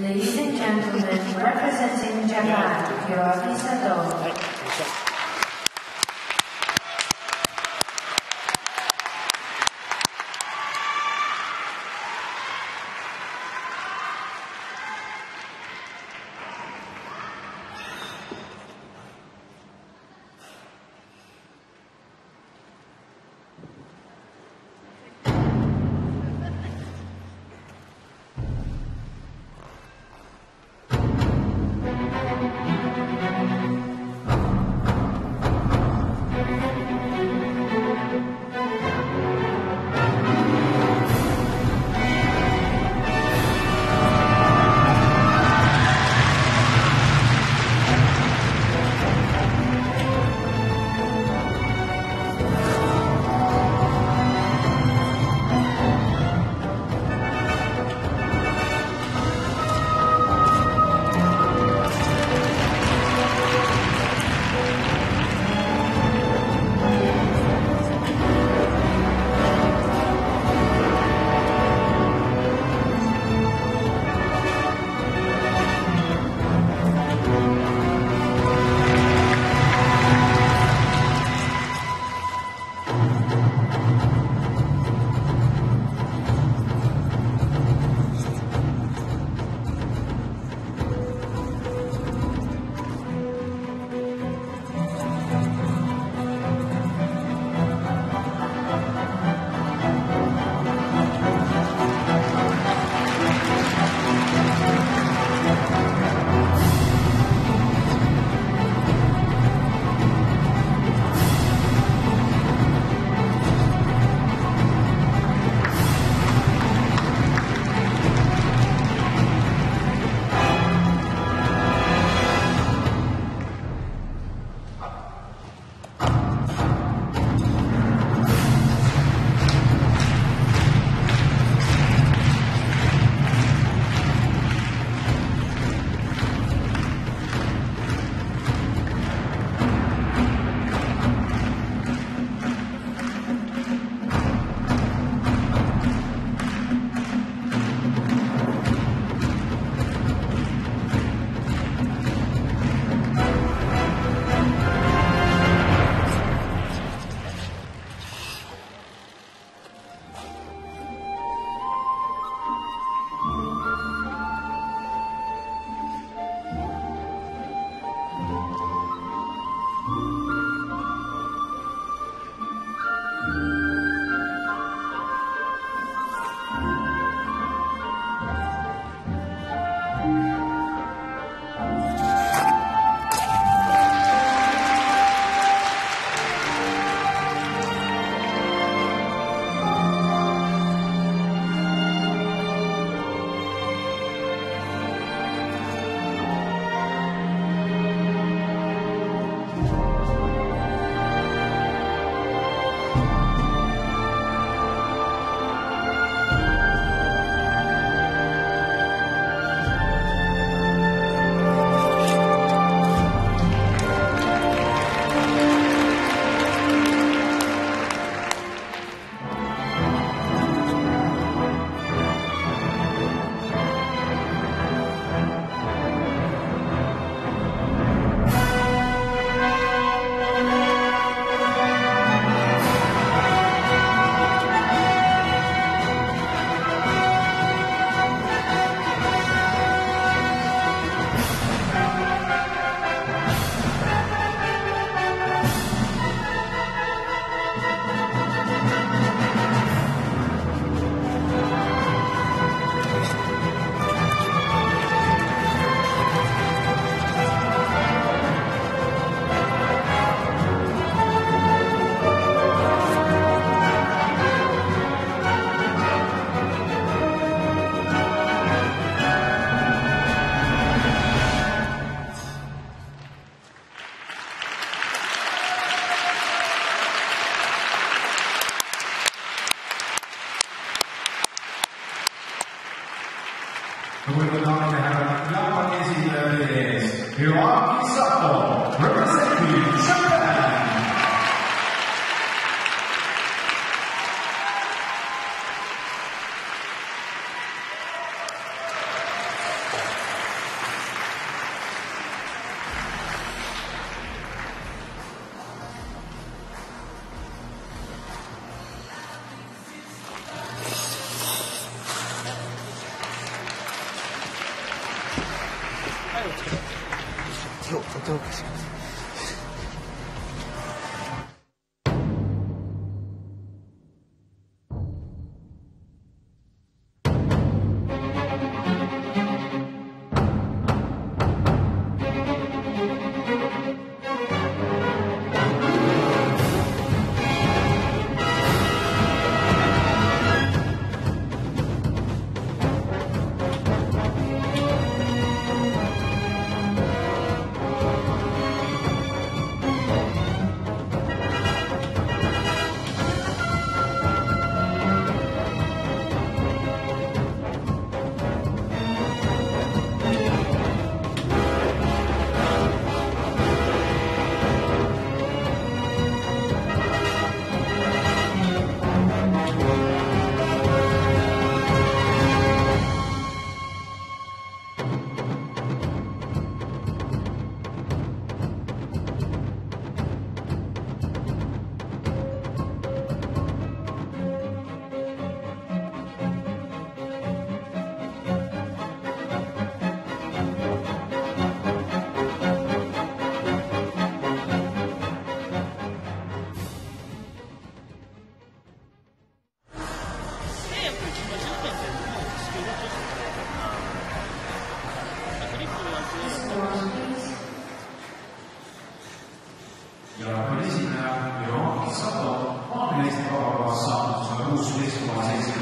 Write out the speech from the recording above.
Ladies and gentlemen, representing Japan, Hiroaki Sato.「Thank you. representing Japan. をお届けします。construire ce qu'on enseigne.